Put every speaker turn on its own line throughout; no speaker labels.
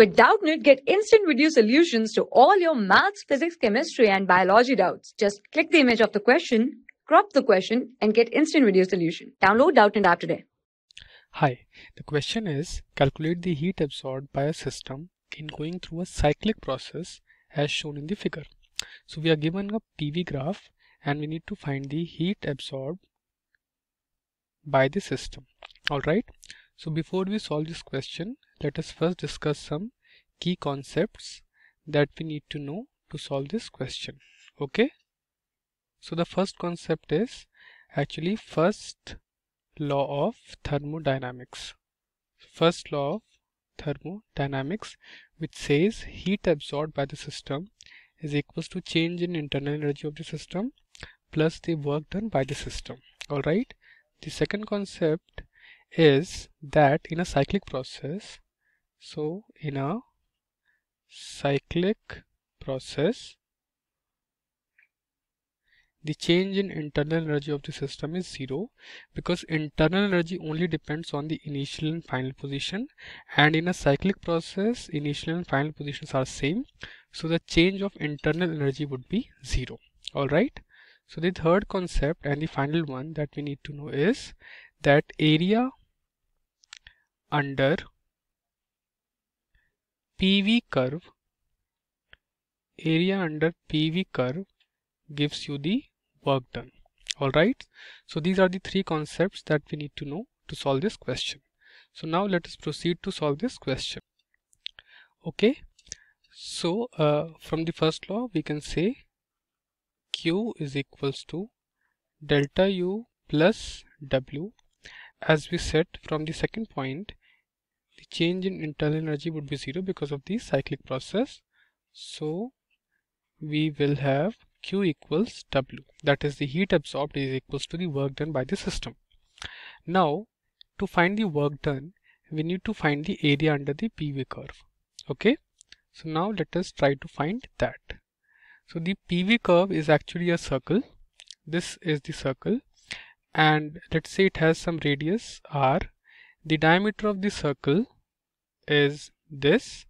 With Doubtnut, get instant video solutions to all your maths, physics, chemistry, and biology doubts. Just click the image of the question, crop the question, and get instant video solution. Download Doubtnut app today.
Hi, the question is calculate the heat absorbed by a system in going through a cyclic process as shown in the figure. So we are given a PV graph and we need to find the heat absorbed by the system. Alright, so before we solve this question, let us first discuss some key concepts that we need to know to solve this question. Okay, so the first concept is actually first law of thermodynamics. First law of thermodynamics which says heat absorbed by the system is equals to change in internal energy of the system plus the work done by the system. Alright, the second concept is that in a cyclic process so in a cyclic process the change in internal energy of the system is zero because internal energy only depends on the initial and final position. And in a cyclic process initial and final positions are same. So the change of internal energy would be zero. All right? So the third concept and the final one that we need to know is that area under PV curve area under PV curve gives you the work done. Alright so these are the three concepts that we need to know to solve this question. So now let us proceed to solve this question. Okay? So uh, from the first law we can say Q is equals to delta U plus W as we said from the second point change in internal energy would be zero because of the cyclic process. So we will have q equals w. That is the heat absorbed is equals to the work done by the system. Now to find the work done we need to find the area under the PV curve. Okay? So now let us try to find that. So the PV curve is actually a circle. This is the circle. And let's say it has some radius r. The diameter of the circle is this.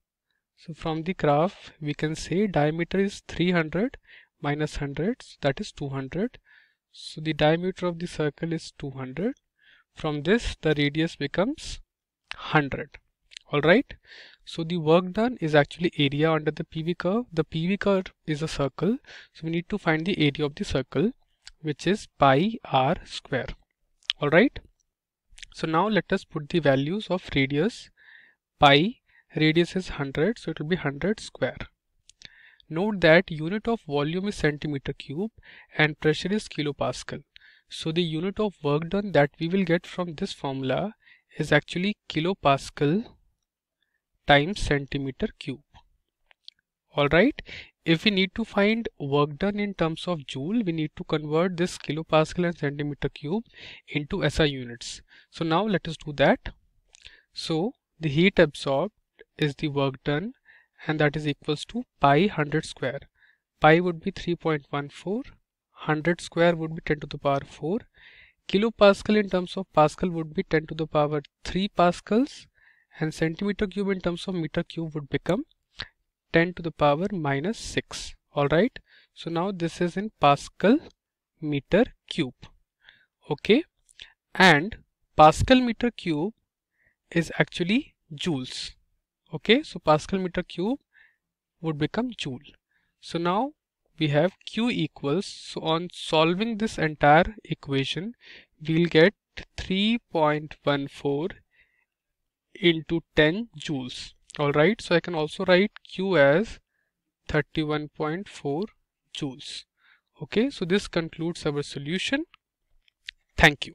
So from the graph we can say diameter is 300 minus 100 so that is 200 so the diameter of the circle is 200 from this the radius becomes 100 all right so the work done is actually area under the PV curve. The PV curve is a circle. So we need to find the area of the circle which is pi r square. All right so now let us put the values of radius pi radius is 100 so it will be 100 square. Note that unit of volume is centimeter cube and pressure is kilopascal. So the unit of work done that we will get from this formula is actually kilopascal times centimeter cube. Alright if we need to find work done in terms of joule we need to convert this kilopascal and centimeter cube into SI units. So now let us do that. So the heat absorbed is the work done and that is equals to pi 100 square. Pi would be 3.14 100 square would be 10 to the power 4 kilopascal in terms of pascal would be 10 to the power 3 pascals and centimeter cube in terms of meter cube would become 10 to the power minus 6 alright so now this is in pascal meter cube. Okay? And pascal meter cube is actually joules okay so pascal meter cube would become joule so now we have q equals so on solving this entire equation we'll get 3.14 into 10 joules Alright, so I can also write Q as 31.4 joules. Okay, so this concludes our solution. Thank you.